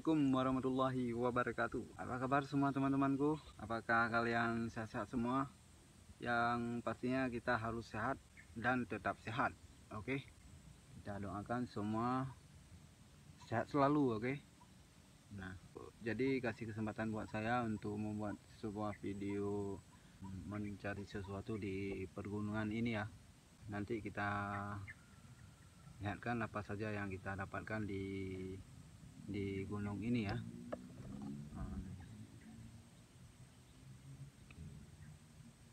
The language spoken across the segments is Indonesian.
Assalamualaikum warahmatullahi wabarakatuh. Apa kabar semua teman-temanku? Apakah kalian sehat-sehat semua? Yang pastinya kita harus sehat Dan tetap sehat Oke? Kita doakan semua Sehat selalu oke? Nah jadi kasih kesempatan buat saya Untuk membuat sebuah video Mencari sesuatu di pergunungan ini ya. Nanti kita lihatkan apa saja yang kita dapatkan di di gunung ini ya.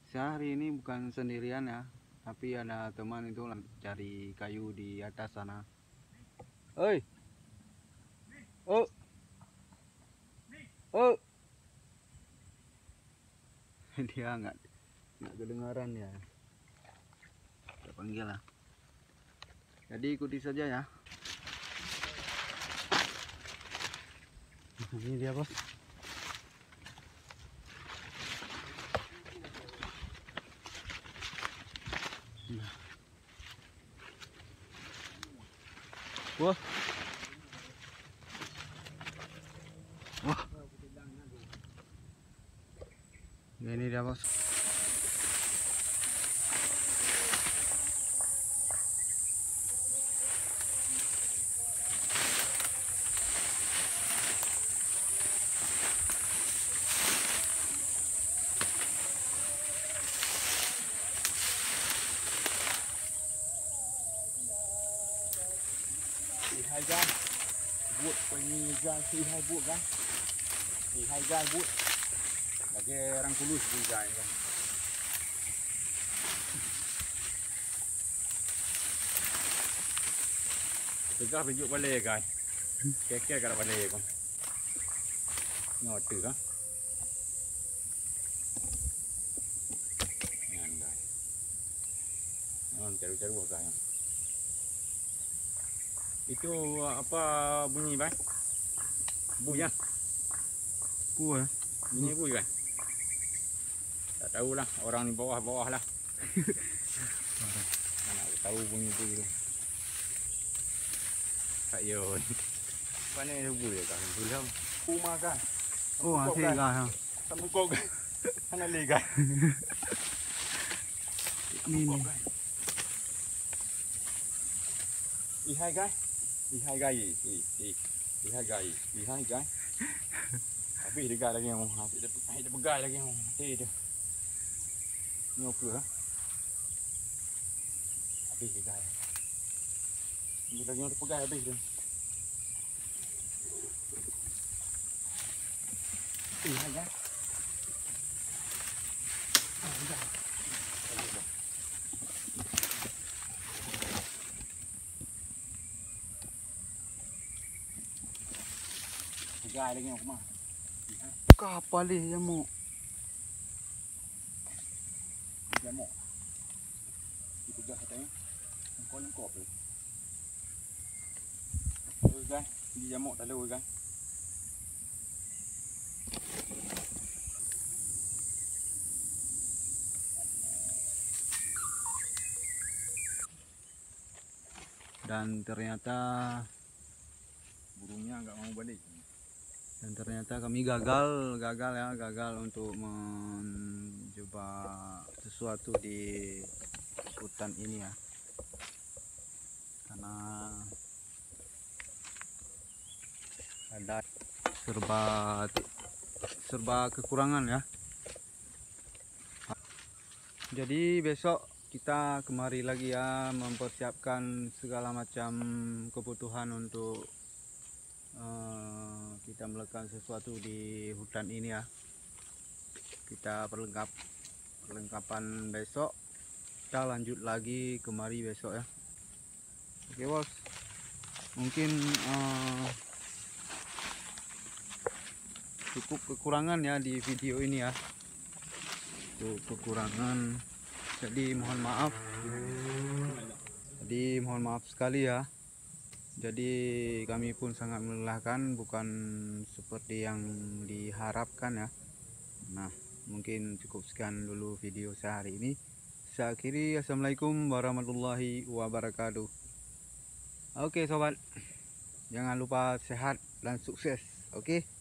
Saya hari ini bukan sendirian ya tapi ada teman itu cari kayu di atas sana. Oi oh! Oh! Dia nggak nggak kedengaran ya. Panggil lah. Jadi ikuti saja ya ini dia bos nah. wah wah ini dia bos hai gian buat pengi gian si hai buat kan si hai gian buat lagi orang kulus buat gian kan. Tegah pijuk balik kan. Kek-kek kat balik kan. Ini kan. Guys. Ini kan caru-caru lah itu apa bunyi bang? Bunyi ya? Buah. Bunyi bunyi bang? Tak tahulah orang di bawah-bawah lah. Mana tahu bunyi tu. Tak yon. Mana ada bunyi kan? Bulam. Rumah kan? Oh, hati kan? lah. Sampai kau kan? Mana lagi kan? Ini ni. Ihai kan? dihargai dihargai dihargai habis dekat lagi yang habis dia pegai dia pegai lagi yang hati dia. Ni ok lah habis dekat dia lagi yang dia pegai habis dia. Dihargai ah, dihargai Itu katanya. Kau lengkap tu. Oi guys, di jamuk tak lalu guys. Dan ternyata Burungnya enggak mau balik. Dan ternyata kami gagal gagal ya gagal untuk mencoba sesuatu di hutan ini ya. Karena ada serba serba kekurangan ya. Jadi besok kita kemari lagi ya mempersiapkan segala macam kebutuhan untuk eh, kita melakukan sesuatu di hutan ini ya. Kita perlengkap perlengkapan besok. Kita lanjut lagi kemari besok ya. Oke bos. Mungkin eh, cukup kekurangan ya di video ini ya. Cukup kekurangan. Jadi mohon maaf. Jadi mohon maaf sekali ya jadi kami pun sangat melelahkan bukan seperti yang diharapkan ya. Nah mungkin cukup sekian dulu video saya hari ini. Saya akhiri. Assalamualaikum warahmatullahi wabarakatuh. Oke sobat. Jangan lupa sehat dan sukses. Oke.